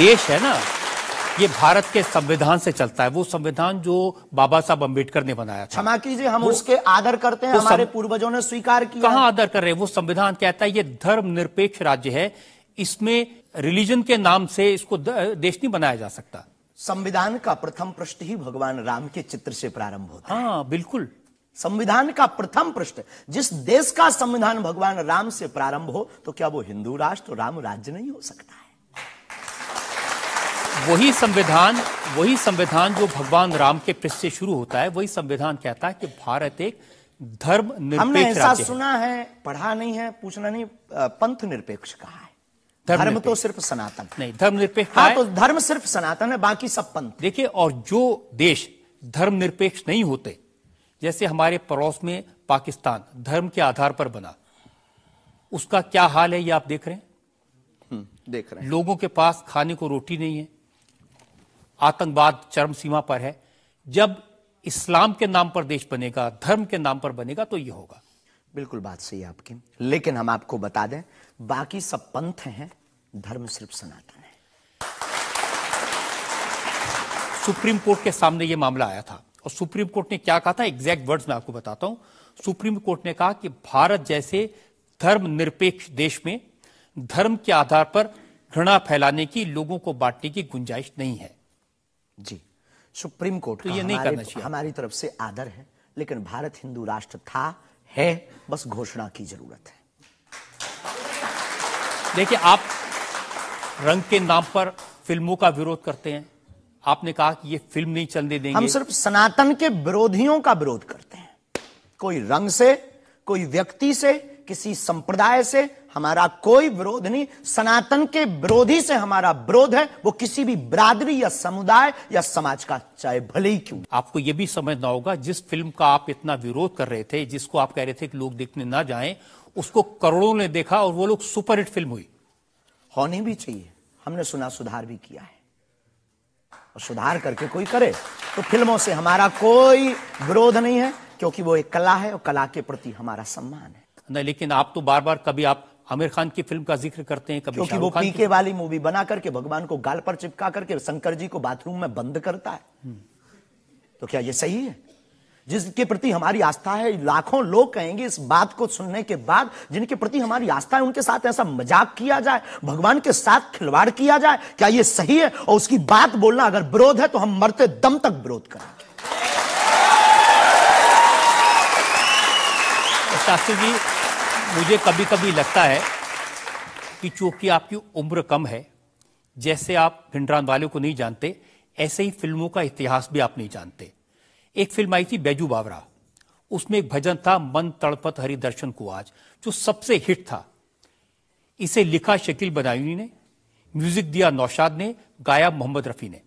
देश है ना ये भारत के संविधान से चलता है। वो संविधान जो बाबा साहब अंबेडकर ने बनाया था। क्षमा कीजिए हम उसके आदर करते हैं हमारे सम- पूर्वजों ने स्वीकार किया। कहाँ आदर कर रहे हैं? वो संविधान कहता है ये धर्म निरपेक्ष राज्य है। इसमें रिलीजन के नाम से इसको देश नहीं बनाया जा सकता। संविधान का प्रथम पृष्ठ ही भगवान राम के चित्र से प्रारंभ होता है। हाँ बिल्कुल। संविधान का प्रथम पृष्ठ जिस देश का संविधान भगवान राम से प्रारंभ हो तो क्या वो हिंदू राष्ट्र राम राज्य नहीं हो सकता है? वही संविधान वही संविधान जो भगवान राम के पृष्ठ से शुरू होता है वही संविधान कहता है कि भारत एक धर्म हमने ऐसा सुना है पढ़ा नहीं है पूछना नहीं पंथ निरपेक्ष कहा है? धर्म धर्म तो सिर्फ़ सनातन नहीं धर्म निरपेक्ष हाँ तो धर्म सिर्फ़ सनातन है बाकी सब पंथ। देखिए और जो देश धर्म निरपेक्ष नहीं होते जैसे हमारे पड़ोस में पाकिस्तान धर्म के आधार पर बना उसका क्या हाल है ये आप देख रहे हैं? देख रहे हैं। लोगों के पास खाने को रोटी नहीं है आतंकवाद चरम सीमा पर है। जब इस्लाम के नाम पर देश बनेगा धर्म के नाम पर बनेगा तो ये होगा। बिल्कुल बात सही है आपकी। लेकिन हम आपको बता दें बाकी सब पंथ हैं धर्म सिर्फ़ सनातन है। सुप्रीम कोर्ट के सामने ये मामला आया था। और सुप्रीम कोर्ट ने क्या कहा था? एग्जैक्ट वर्ड्स मैं आपको बताता हूँ। सुप्रीम कोर्ट ने कहा कि भारत जैसे धर्म निरपेक्ष देश में धर्म के आधार पर घृणा फैलाने की लोगों को बांटने की गुंजाइश नहीं है। जी। सुप्रीम कोर्ट तो ये नहीं करना चाहिए। हमारी तरफ़ से आदर है लेकिन भारत हिंदू राष्ट्र था है बस घोषणा की ज़रूरत है। देखिए आप रंग के नाम पर फ़िल्मों का विरोध करते हैं। आपने कहा कि ये फ़िल्म नहीं चलने देंगे। हम सिर्फ़ सनातन के विरोधियों का विरोध करते हैं। कोई रंग से कोई व्यक्ति से किसी संप्रदाय से हमारा कोई विरोध नहीं। सनातन के विरोधी से हमारा विरोध है। वो किसी भी बरादरी या समुदाय या समाज का चाहे भले ही क्यों। आपको यह भी समझना होगा जिस फ़िल्म का आप इतना विरोध कर रहे थे जिसको आप कह रहे थे कि लोग देखने ना जाएँ उसको करोड़ों ने देखा और वो लोग सुपरहिट फ़िल्म हुई। होनी भी चाहिए। हमने सुना सुधार भी किया है। और सुधार करके कोई करे तो फ़िल्मों से हमारा कोई विरोध नहीं है क्योंकि वो एक कला है और कला के प्रति हमारा सम्मान है। नहीं लेकिन आप तो बार बार कभी आप आमिर खान की फ़िल्म का ज़िक्र करते हैं कभी क्योंकि वो पीके वाली मूवी बना करके भगवान को गाल पर चिपका करके शंकर जी को बाथरूम में बंद करता है। तो क्या ये सही है? जिसके प्रति हमारी आस्था है लाखों लोग कहेंगे इस बात को सुनने के बाद जिनके प्रति हमारी आस्था है उनके साथ ऐसा मज़ाक किया जाए भगवान के साथ खिलवाड़ किया जाए क्या ये सही है? और उसकी बात बोलना अगर विरोध है तो हम मरते दम तक विरोध करेंगे। शास्त्री जी मुझे कभी कभी लगता है कि चूँकि आपकी उम्र कम है, जैसे आप भिंडरान वाले को नहीं जानते, ऐसे ही फ़िल्मों का इतिहास भी आप नहीं जानते। एक फ़िल्म आई थी, बैजू बावरा। उसमें एक भजन था, मन तड़पत हरि दर्शन को आज, जो सबसे हिट था। इसे लिखा शकील बदायूनी ने, म्यूज़िक दिया नौशाद ने, गाया मोहम्मद रफी ने।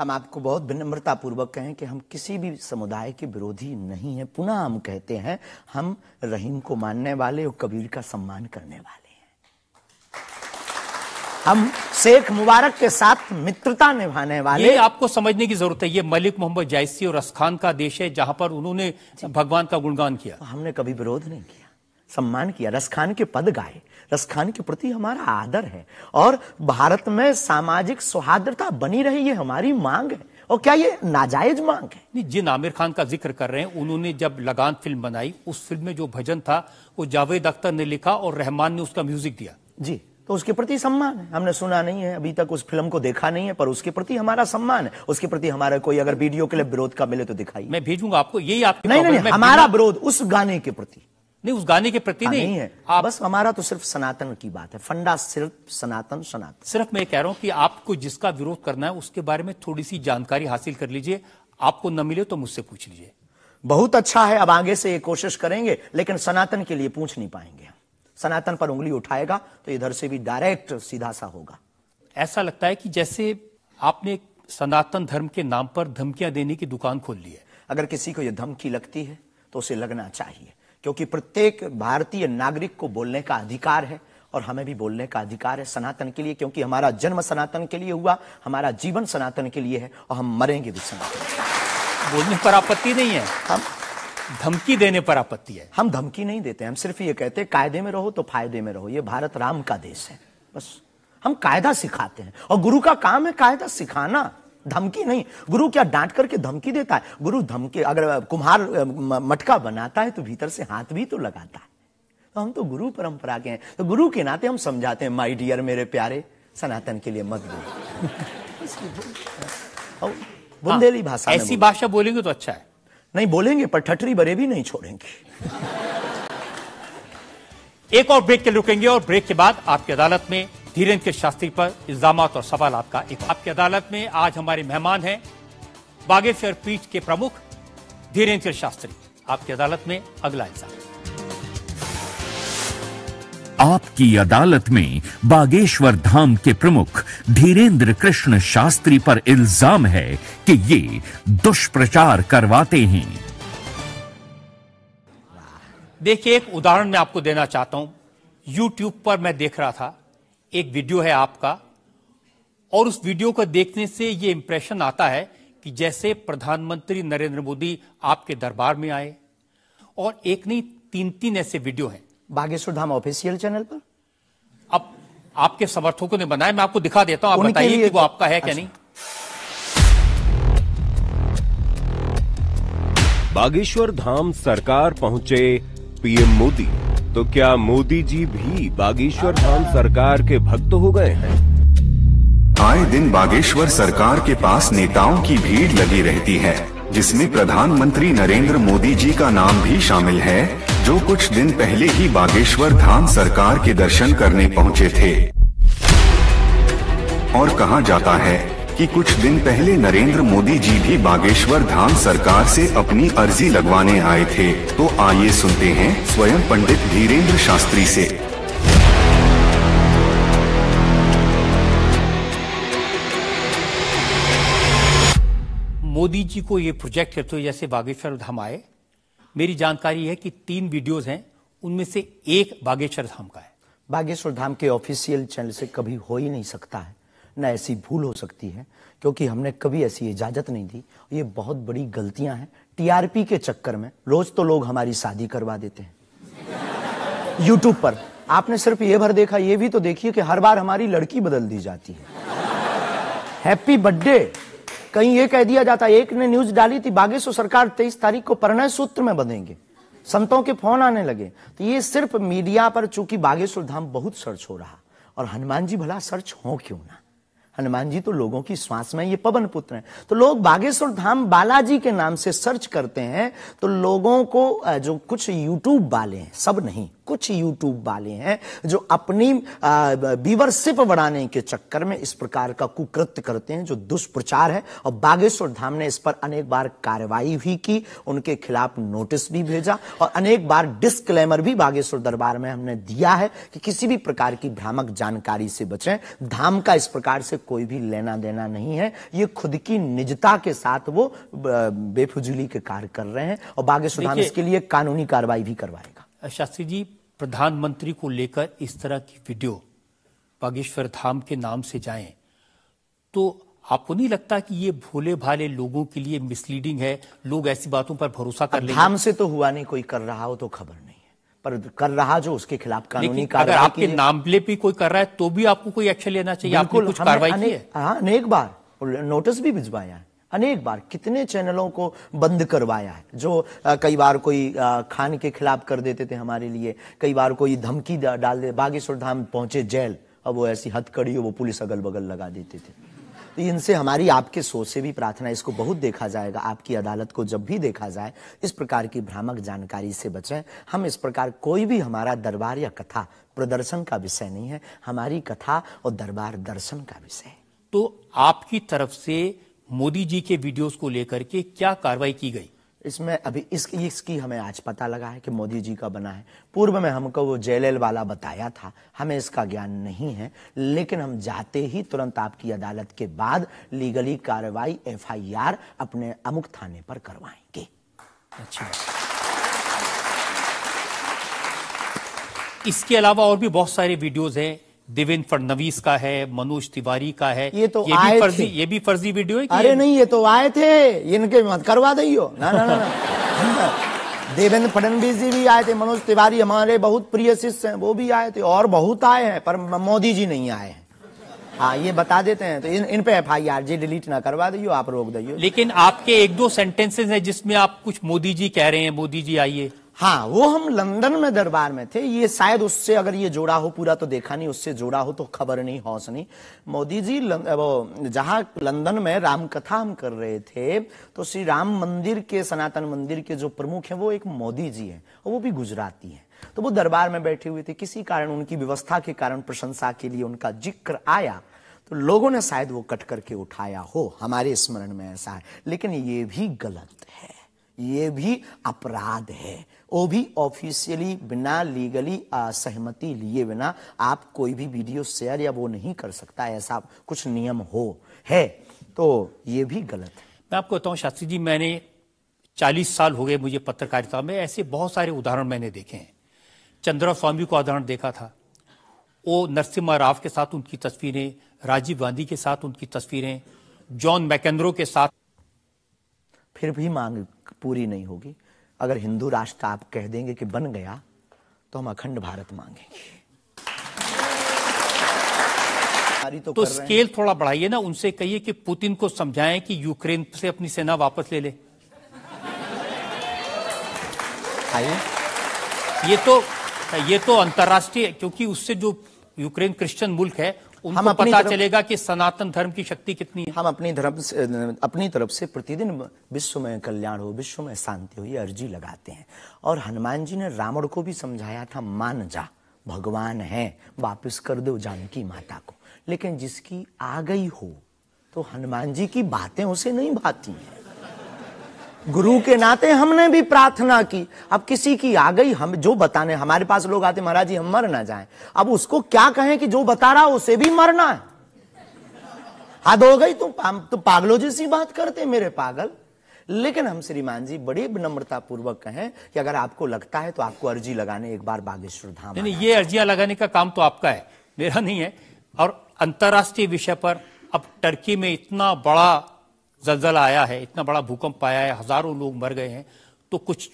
हम आपको बहुत विनम्रता पूर्वक कहें कि हम किसी भी समुदाय के विरोधी नहीं है। पुनः हम कहते हैं हम रहीम को मानने वाले और कबीर का सम्मान करने वाले हैं। हम शेख मुबारक के साथ मित्रता निभाने वाले ये आपको समझने की ज़रूरत है ये मलिक मोहम्मद जायसी और रसखान का देश है जहाँ पर उन्होंने भगवान का गुणगान किया। हमने कभी विरोध नहीं किया। सम्मान किया रसखान के पद गाए। रसखान के प्रति हमारा आदर है और भारत में सामाजिक सौहार्दता बनी रही ये हमारी मांग है। और क्या ये नाजायज मांग है? नहीं जिन आमिर खान का ज़िक्र कर रहे हैं उन्होंने जब लगान फ़िल्म बनाई उस फ़िल्म में जो भजन था वो जावेद अख्तर ने लिखा और रहमान ने उसका म्यूज़िक दिया। जी तो उसके प्रति सम्मान है। हमने सुना नहीं है अभी तक उस फ़िल्म को देखा नहीं है पर उसके प्रति हमारा सम्मान है। उसके प्रति हमारा कोई अगर वीडियो के लिए विरोध का मिले तो दिखाई मैं भेजूँगा आपको यही आप नहीं नहीं, नहीं हमारा विरोध उस गाने के प्रति। नहीं उस गाने के प्रति हाँ, नहीं, नहीं है। आप बस हमारा तो सिर्फ़ सनातन की बात है। फंडा सिर्फ़ सनातन सनातन। सिर्फ़ मैं कह रहा हूँ कि आपको जिसका विरोध करना है उसके बारे में थोड़ी सी जानकारी हासिल कर लीजिए। आपको न मिले तो मुझसे पूछ लीजिए। बहुत अच्छा है अब आगे से ये कोशिश करेंगे लेकिन सनातन के लिए पूछ नहीं पाएँगे सनातन पर उंगली उठाएगा तो इधर से भी डायरेक्ट सीधा सा होगा। ऐसा लगता है कि जैसे आपने सनातन धर्म के नाम पर धमकियाँ देने की दुकान खोल ली है। अगर किसी को यह धमकी लगती है तो उसे लगना चाहिए। क्योंकि प्रत्येक भारतीय नागरिक को बोलने का अधिकार है और हमें भी बोलने का अधिकार है सनातन के लिए क्योंकि हमारा जन्म सनातन के लिए हुआ हमारा जीवन सनातन के लिए है और हम मरेंगे भी सनातन बोलने पर आपत्ति नहीं है। हम धमकी देने पर आपत्ति है। हम धमकी नहीं देते हम सिर्फ़ ये कहते हैं कायदे में रहो तो फ़ायदे में रहो ये भारत राम का देश है। बस हम कायदा सिखाते हैं और गुरु का काम है कायदा सिखाना। धमकी नहीं। गुरु क्या डांट करके धमकी देता है? गुरु धमकी अगर कुम्हार मटका बनाता है तो भीतर से हाथ भी तो लगाता है। तो हम तो गुरु परंपरा के हैं। तो गुरु के नाते हम समझाते हैं माई डियर मेरे प्यारे सनातन के लिए मत बोल। बुंदेली भाषा ऐसी भाषा बोलेंगे तो अच्छा है। नहीं बोलेंगे पर ठटरी बरे भी नहीं छोड़ेंगे। एक और ब्रेक के रुकेंगे और ब्रेक के बाद आपकी अदालत में धीरेन्द्र के शास्त्री पर इल्ज़ाम और सवाल आपका एक आपकी अदालत में आज हमारे मेहमान हैं। बागेश्वर पीठ के प्रमुख धीरेन्द्र शास्त्री आपकी अदालत में अगला इल्ज़ाम। आपकी अदालत में बागेश्वर धाम के प्रमुख धीरेन्द्र कृष्ण शास्त्री पर इल्ज़ाम है कि ये दुष्प्रचार करवाते हैं। देखिए एक उदाहरण मैं आपको देना चाहता हूँ। यूट्यूब पर मैं देख रहा था। एक वीडियो है आपका और उस वीडियो को देखने से ये इंप्रेशन आता है कि जैसे प्रधानमंत्री नरेंद्र मोदी आपके दरबार में आए। और एक नहीं तीन तीन ऐसे वीडियो हैं। बागेश्वर धाम ऑफिशियल चैनल पर? अब आपके समर्थकों ने बनाया मैं आपको दिखा देता हूँ आप बताइए कि वो आपका है क्या अच्छा। नहीं। बागेश्वर धाम सरकार पहुँचे पीएम मोदी। तो क्या मोदी जी भी बागेश्वर धाम सरकार के भक्त हो गए हैं? आए दिन बागेश्वर सरकार के पास नेताओं की भीड़ लगी रहती है, जिसमें प्रधानमंत्री नरेंद्र मोदी जी का नाम भी शामिल है, जो कुछ दिन पहले ही बागेश्वर धाम सरकार के दर्शन करने पहुँचे थे। और कहा जाता है? कि कुछ दिन पहले नरेंद्र मोदी जी भी बागेश्वर धाम सरकार से अपनी अर्जी लगवाने आए थे। तो आइए सुनते हैं स्वयं पंडित धीरेन्द्र शास्त्री से। मोदी जी को ये प्रोजेक्ट करते हुए जैसे बागेश्वर धाम आए मेरी जानकारी है कि तीन वीडियोस हैं उनमें से एक बागेश्वर धाम का है। बागेश्वर धाम के ऑफिशियल चैनल से कभी हो ही नहीं सकता है। न ऐसी भूल हो सकती है, क्योंकि हमने कभी ऐसी इजाज़त नहीं दी। ये बहुत बड़ी गलतियाँ हैं। टीआरपी के चक्कर में रोज तो लोग हमारी शादी करवा देते हैं। यूट्यूब पर आपने सिर्फ़ ये भर देखा, ये भी तो देखिए कि हर बार हमारी लड़की बदल दी जाती है। हैप्पी बर्थडे कहीं ये कह दिया जाता, एक ने न्यूज़ डाली थी, बागेश्वर सरकार तेईस तारीख को प्रणय सूत्र में बनेंगे। संतों के फ़ोन आने लगे। तो ये सिर्फ़ मीडिया पर, चूँकि बागेश्वर धाम बहुत सर्च हो रहा, और हनुमान जी भला सर्च हो क्यों ना? हनुमान जी तो लोगों की श्वास में, ये पवन पुत्र हैं। तो लोग बागेश्वर धाम बालाजी के नाम से सर्च करते हैं तो लोगों को जो कुछ यूट्यूब वाले हैं, सब नहीं। कुछ यूट्यूब वाले हैं जो अपनी व्यूवरशिप बढ़ाने के चक्कर में इस प्रकार का कुकृत्य करते हैं जो दुष्प्रचार है। और बागेश्वर धाम ने इस पर अनेक बार कार्रवाई भी की उनके खिलाफ नोटिस भी भेजा और अनेक बार डिस्क्लेमर भी बागेश्वर दरबार में हमने दिया है कि किसी भी प्रकार की भ्रामक जानकारी से बचें। धाम का इस प्रकार से कोई भी लेना देना नहीं है। ये खुद की निजता के साथ वो बेफुजली के कार्य कर रहे हैं और बागेश्वर धाम इसके लिए कानूनी कार्रवाई भी करवाएगा। शास्त्री जी प्रधानमंत्री को लेकर इस तरह की वीडियो बागेश्वर धाम के नाम से जाएँ तो आपको नहीं लगता कि ये भोले भाले लोगों के लिए मिसलीडिंग है? लोग ऐसी बातों पर भरोसा कर लेंगे। धाम से तो हुआ नहीं कोई कर रहा हो तो खबर नहीं है। पर कर रहा जो उसके खिलाफ कानूनी अगर आपके नाम भी कोई कर रहा है तो भी आपको कोई एक्शन लेना चाहिए। आपको कुछ कार्रवाई की है? हाँ अनेक बार। नोटिस भी भिजवाया है। अनेक बार कितने चैनलों को बंद करवाया है, जो कई बार कोई खान के खिलाफ कर देते थे हमारे लिए, कई बार कोई धमकी डाल दे, बागेश्वर धाम पहुँचे जेल, अब वो ऐसी हथकड़ी वो पुलिस अगल बगल लगा देते थे। तो इनसे हमारी, आपके सोच से भी प्रार्थना इसको बहुत देखा जाएगा, आपकी अदालत को जब भी देखा जाए, इस प्रकार की भ्रामक जानकारी से बचें। हम इस प्रकार कोई भी हमारा दरबार या कथा, प्रदर्शन का विषय नहीं है, हमारी कथा और दरबार दर्शन का विषय तो आपकी तरफ़ से मोदी जी के वीडियोस को लेकर के क्या कार्रवाई की गई? इसमें अभी इस, इसकी हमें आज पता लगा है कि मोदी जी का बना है। पूर्व में हमको वो जेल वाला बताया था हमें इसका ज्ञान नहीं है लेकिन हम जाते ही तुरंत आपकी अदालत के बाद लीगली कार्रवाई एफआईआर अपने अमुक थाने पर करवाएँगे। अच्छा। इसके अलावा और भी बहुत सारे वीडियोज़ हैं। देवेंद्र फडनवीस का है मनोज तिवारी का है। ये तो ये आए भी फर्जी। ये भी फर्जी वीडियो है अरे नहीं ये तो आए थे। इनके मत करवा दियो ना ना ना, ना। देवेंद्र फडणवीस जी भी आए थे मनोज तिवारी हमारे बहुत प्रिय शिष्य हैं वो भी आए थे और बहुत आए हैं पर मोदी जी नहीं आए हैं। हाँ ये बता देते हैं तो इन इन पे एफ़ आई आर जी डिलीट ना करवा दियो आप रोक दियो लेकिन आपके एक दो सेंटेंसेस हैं जिसमें आप कुछ मोदी जी कह रहे हैं मोदी जी आइए। हाँ वो हम लंदन में दरबार में थे। ये शायद उससे अगर ये जोड़ा हो पूरा तो देखा नहीं, उससे जोड़ा हो तो खबर नहीं हौस नहीं। मोदी जी, लं- वो जहाँ लंदन में राम कथा हम कर रहे थे तो श्री राम मंदिर के, सनातन मंदिर के जो प्रमुख हैं, वो एक मोदी जी हैं और वो भी गुजराती हैं। तो वो दरबार में बैठे हुए थे। किसी कारण उनकी व्यवस्था के कारण, प्रशंसा के लिए उनका ज़िक्र आया तो लोगों ने शायद वो कट करके उठाया हो। हमारे स्मरण में ऐसा है। लेकिन ये भी गलत है। ये भी अपराध है। वो भी ऑफिशियली बिना लीगली सहमति लिए बिना आप कोई भी वीडियो शेयर या वो नहीं कर सकता, ऐसा कुछ नियम हो, है। तो ये भी गलत है। मैं आपको बताऊँ, शास्त्री जी, मैंने 40 साल हो गए मुझे पत्रकारिता में, ऐसे बहुत सारे उदाहरण मैंने देखे हैं। चंद्रा स्वामी को उदाहरण देखा था। वो नरसिम्हा राव के साथ उनकी तस्वीरें, राजीव गांधी के साथ उनकी तस्वीरें, जॉन मैकेंद्रो के साथ फिर भी मांग पूरी नहीं होगी। अगर हिंदू राष्ट्र आप कह देंगे कि बन गया तो हम अखंड भारत मांगेंगे। तो तो। स्केल थोड़ा बढ़ाइए ना उनसे कहिए कि पुतिन को समझाएँ कि यूक्रेन से अपनी सेना वापस ले ले। आइए। ये तो ये तो अंतर्राष्ट्रीय क्योंकि उससे जो यूक्रेन क्रिश्चियन मुल्क है हम अपनी पता चलेगा कि सनातन धर्म की शक्ति कितनी है। हम अपनी धर्म से अपनी तरफ़ से प्रतिदिन विश्व में कल्याण हो विश्व में शांति हो ये अर्जी लगाते हैं। और हनुमान जी ने रावण को भी समझाया था मान जा भगवान है वापस कर दो जानकी माता को। लेकिन जिसकी आ गई हो तो हनुमान जी की बातें उसे नहीं भाती हैं। गुरु के नाते हमने भी प्रार्थना की। अब किसी की आ गई हम जो बताने हमारे पास लोग आते महाराज जी हम मर ना जाएँ। अब उसको क्या कहें कि जो बता रहा उसे भी मरना है। हद हो गई तुम तुम पागलों जैसी बात करते मेरे पागल। लेकिन हम श्रीमान जी बड़ी विनम्रता पूर्वक कहें कि अगर आपको लगता है तो आपको अर्जी लगाने एक बार बागेश्वर धाम नहीं ये अर्जियाँ लगाने का काम तो आपका है मेरा नहीं है। और अंतर्राष्ट्रीय विषय पर अब टर्की में इतना बड़ा जलजला आया है, इतना बड़ा भूकंप आया है, हज़ारों लोग मर गए हैं तो कुछ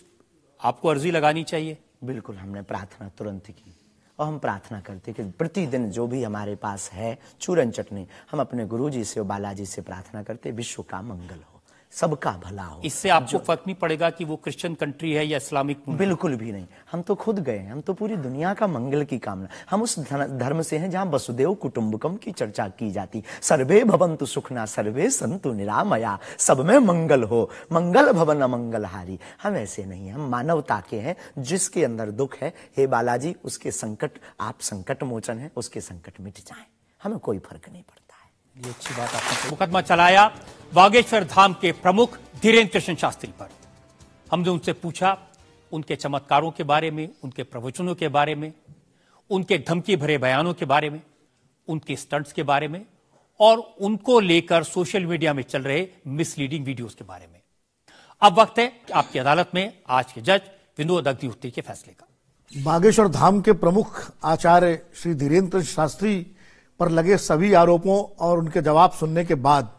आपको अर्जी लगानी चाहिए? बिल्कुल, हमने प्रार्थना तुरंत की। और हम प्रार्थना करते कि प्रतिदिन जो भी हमारे पास है, चूरन चटनी, हम अपने गुरुजी से और बालाजी से प्रार्थना करते विश्व का मंगल हो। सबका भला हो इससे आपको फ़र्क नहीं पड़ेगा कि वो क्रिश्चियन कंट्री है या इस्लामिक बिल्कुल भी नहीं। हम तो खुद गए हैं। हम तो पूरी दुनिया का मंगल की कामना। हम उस धर्म से हैं जहाँ वसुदेव कुटुंबकम की चर्चा की जाती। सर्वे भवंतु सुखना सर्वे संतु निरामया। सब में मंगल हो। मंगल भवन अमंगलहारी। हम ऐसे नहीं हम मानवता के हैं। जिसके अंदर दुख है हे बालाजी उसके संकट आप संकट मोचन है उसके संकट मिट जाए। हमें कोई फ़र्क नहीं पड़ता। ये अच्छी बात आपने मुकदमा चलाया। बागेश्वर धाम के प्रमुख धीरेन्द्र कृष्ण शास्त्री पर। हमने उनसे पूछा उनके चमत्कारों के बारे में उनके प्रवचनों के बारे में उनके धमकी भरे बयानों के बारे में उनके स्टंट्स के बारे में और उनको लेकर सोशल मीडिया में चल रहे मिसलीडिंग वीडियोस के बारे में। अब वक्त है कि आपकी अदालत में आज के जज विनोद अग्निहोत्री के फैसले का। बागेश्वर धाम के प्रमुख आचार्य श्री धीरेन्द्र शास्त्री पर लगे सभी आरोपों और उनके जवाब सुनने के बाद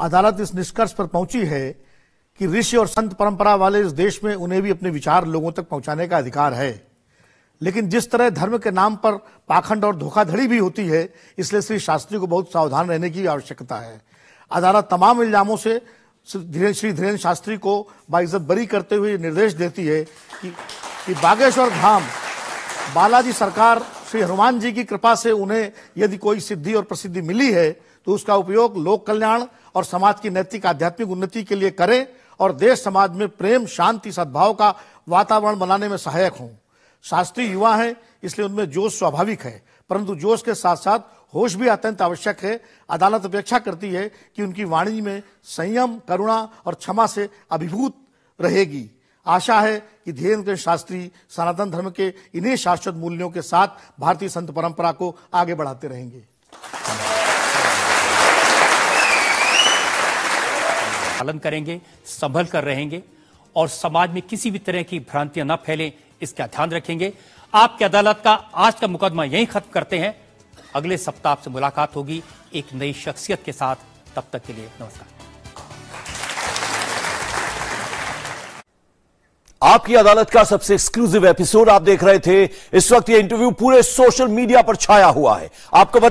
अदालत इस निष्कर्ष पर पहुँची है कि ऋषि और संत परंपरा वाले इस देश में उन्हें भी अपने विचार लोगों तक पहुँचाने का अधिकार है। लेकिन जिस तरह धर्म के नाम पर पाखंड और धोखाधड़ी भी होती है इसलिए श्री शास्त्री को बहुत सावधान रहने की आवश्यकता है। अदालत तमाम इल्जामों से श्री धीरेन्द्र शास्त्री को बाइज्जत बरी करते हुए निर्देश देती है कि, कि बागेश्वर धाम बालाजी सरकार श्री हनुमान जी की कृपा से उन्हें यदि कोई सिद्धि और प्रसिद्धि मिली है तो उसका उपयोग लोक कल्याण और समाज की नैतिक आध्यात्मिक उन्नति के लिए करें और देश समाज में प्रेम, शांति, सद्भाव का वातावरण बनाने में सहायक हों। शास्त्री युवा हैं, इसलिए उनमें जोश स्वाभाविक है। परंतु जोश के साथ साथ होश भी अत्यंत आवश्यक है। अदालत अपेक्षा करती है कि उनकी वाणी में संयम, करुणा और क्षमा से अभिभूत रहेगी। आशा है कि धीरेन्द्र शास्त्री सनातन धर्म के इन्हीं शाश्वत मूल्यों के साथ भारतीय संत परंपरा को आगे बढ़ाते रहेंगे। पालन करेंगे, संभल कर रहेंगे और समाज में किसी भी तरह की भ्रांतियाँ न फैलें, इसका ध्यान रखेंगे। आपकी अदालत का आज का मुकदमा यहीं खत्म करते हैं। अगले सप्ताह आपसे मुलाकात होगी एक नई शख्सियत के साथ। तब तक के लिए नमस्कार। आपकी अदालत का सबसे एक्सक्लूसिव एपिसोड आप देख रहे थे। इस वक्त यह इंटरव्यू पूरे सोशल मीडिया पर छाया हुआ है। आपको बता